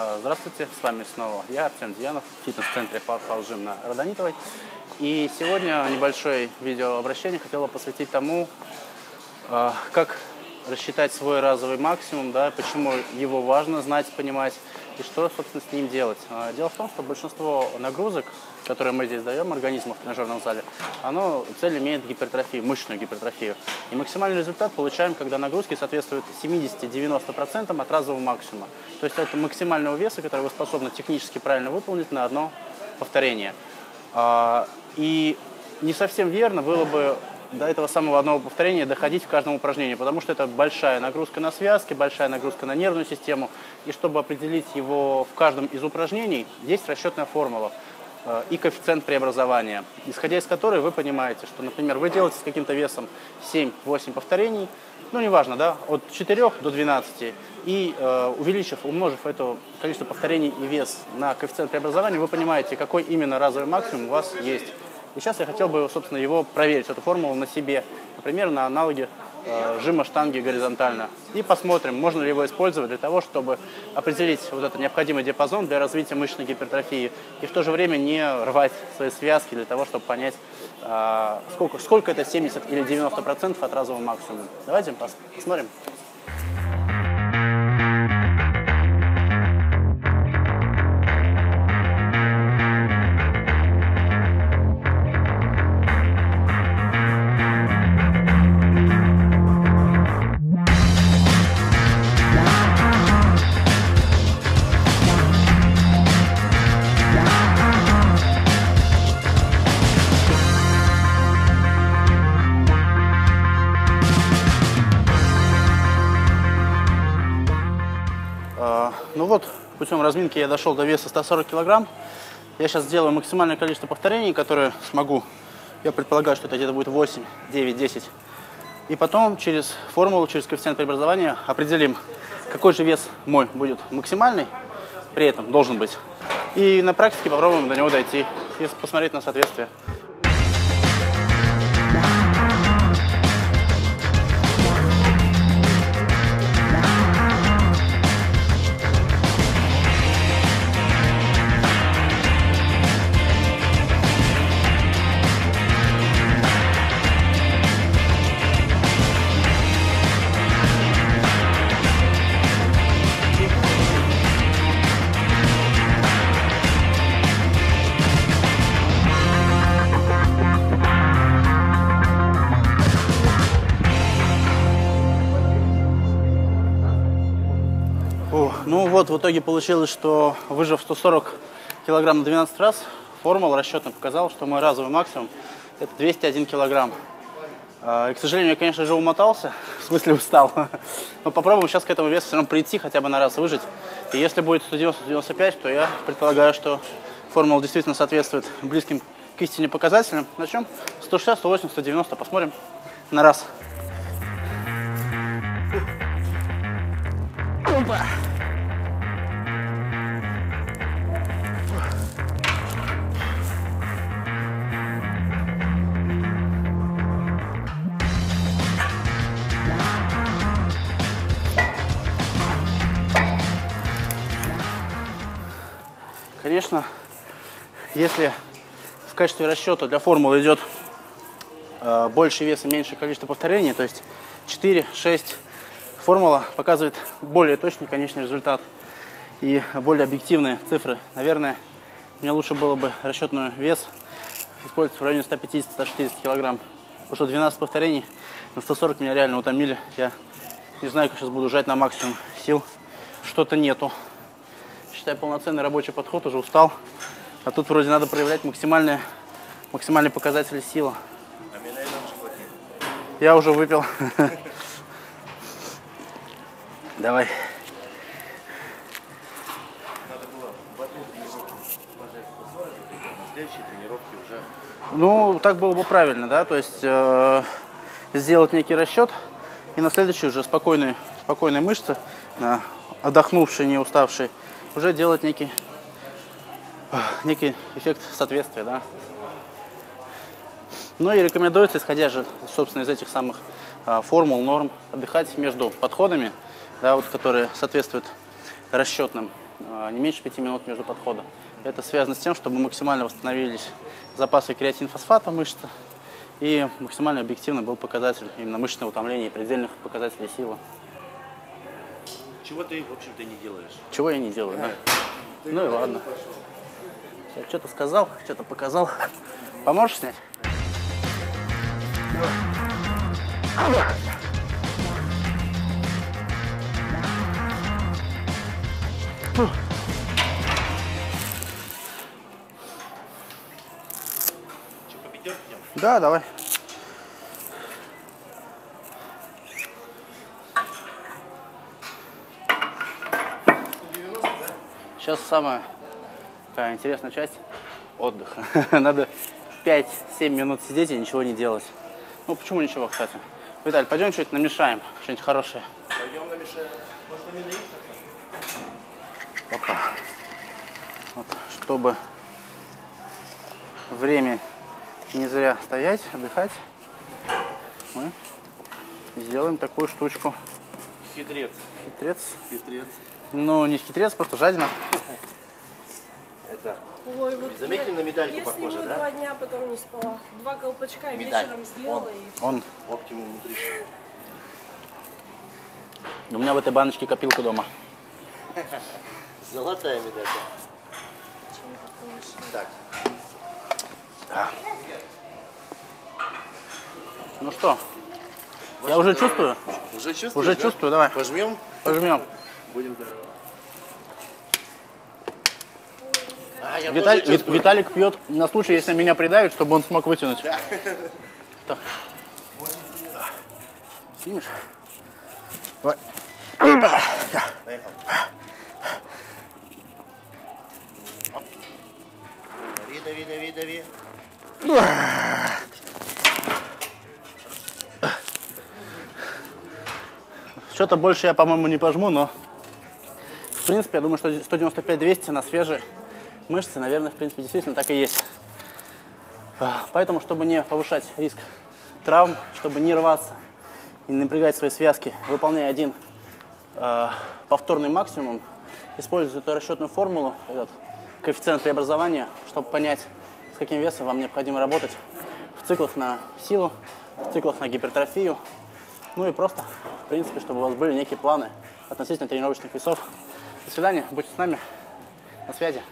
А, здравствуйте, с вами снова я, Артем Дьянов, в фитнес-центре Powerhouse Gym на Родонитовой. И сегодня небольшое видеообращение хотела посвятить тому, а, как рассчитать свой разовый максимум, да, почему его важно знать, понимать и что, собственно, с ним делать. А, дело в том, что большинство нагрузок, которые мы здесь даем организму в тренажерном зале, оно цель имеет гипертрофию, мышечную гипертрофию. И максимальный результат получаем, когда нагрузки соответствуют 70-90% от разового максимума. То есть это максимального веса, который вы способны технически правильно выполнить на одно повторение. А, и не совсем верно было бы до этого самого одного повторения доходить в каждом упражнении, потому что это большая нагрузка на связки, большая нагрузка на нервную систему. И чтобы определить его в каждом из упражнений, есть расчетная формула э, и коэффициент преобразования, исходя из которой вы понимаете, что, например, вы делаете с каким-то весом 7-8 повторений, ну, неважно, да, от 4 до 12, и э, увеличив, умножив это количество повторений и вес на коэффициент преобразования, вы понимаете, какой именно разовый максимум у вас есть. И сейчас я хотел бы, собственно, его проверить, эту формулу на себе, например, на аналоге э, жима штанги горизонтально. И посмотрим, можно ли его использовать для того, чтобы определить вот этот необходимый диапазон для развития мышечной гипертрофии и в то же время не рвать свои связки для того, чтобы понять, э, сколько, сколько это 70 или 90% от разового максимума. Давайте посмотрим. Ну вот, путем разминки я дошел до веса 140 килограмм. Я сейчас сделаю максимальное количество повторений, которые смогу. Я предполагаю, что это где-то будет 8, 9, 10. И потом через формулу, через коэффициент преобразования определим, какой же вес мой будет максимальный, при этом должен быть. И на практике попробуем до него дойти и посмотреть на соответствие. Ну вот, в итоге получилось, что выжив 140 килограмм на 12 раз, формула расчетно показала, что мой разовый максимум это 201 килограмм. А, и, к сожалению, я, конечно же, умотался, в смысле устал. Но попробуем сейчас к этому весу все равно прийти, хотя бы на раз выжить. И если будет 190-195, то я предполагаю, что формула действительно соответствует близким к истине показателям. Начнем 160, 180, 190, посмотрим на раз. Опа! Конечно, если в качестве расчета для формулы идет э, больше веса, меньше количество повторений, то есть 4, 6, формула показывает более точный конечный результат и более объективные цифры. Наверное, мне лучше было бы расчетный вес использовать в районе 150-160 килограмм. Потому что 12 повторений на 140 меня реально утомили. Я не знаю, как сейчас буду жать на максимум сил. Что-то нету считай, полноценный рабочий подход, уже устал. А тут вроде надо проявлять максимальные, максимальные показатели силы. Я уже выпил. Давай. Ну, так было бы правильно, да, то есть э, сделать некий расчет и на следующий уже спокойные, спокойные мышцы, э, отдохнувшие, не уставшие, уже делать некий, некий эффект соответствия, да. Ну и рекомендуется, исходя же, собственно, из этих самых а, формул, норм, отдыхать между подходами, да, вот, которые соответствуют расчетным. э, не меньше 5 минут между подходом. Это связано с тем, чтобы максимально восстановились запасы креатинфосфата мышцы и максимально объективно был показатель именно мышечного утомления и предельных показателей силы. Чего ты, в общем-то, не делаешь? Чего я не делаю, да? Ну и ладно. Я что-то сказал, что-то показал. Поможешь снять? Идем? Да, давай. Сейчас самая такая интересная часть отдыха. Надо 5-7 минут сидеть и ничего не делать. Ну почему ничего, кстати? Виталь, пойдем что-нибудь намешаем, что-нибудь хорошее. Пойдем намешаем. Может? Опа. Вот, чтобы время не зря стоять, отдыхать, мы сделаем такую штучку. Хитрец. Хитрец. Хитрец. Ну, не хитрец, просто жадина. Это Ой, вот Заметили, на медальку похоже, да? два дня потом не спала, два колпачка Медаль. вечером сделала и Он, оптимум внутри. у меня в этой баночке копилка дома. Золотая медалька. Так, Ну что, я уже чувствую, уже чувствуешь, уже да? чувствую, давай, Пожмем? пожмем. Будем здоровы. А, Виталь- тоже Ви- чувствую. Виталик пьет на случай, если меня придавит, чтобы он смог вытянуть. Так. Снимешь? Давай. Поехал. Дави, дави, дави, дави. Что-то больше я, по-моему, не пожму, но принципе, я думаю, что 195-200 на свежие мышцы, наверное, в принципе, действительно так и есть. А, Поэтому, чтобы не повышать риск травм, чтобы не рваться и не напрягать свои связки, выполняя один э, повторный максимум, используя эту расчетную формулу, этот коэффициент преобразования, чтобы понять, с каким весом вам необходимо работать в циклах на силу, в циклах на гипертрофию, ну и просто, в принципе, чтобы у вас были некие планы относительно тренировочных весов. До свидания, будьте с нами, на связи.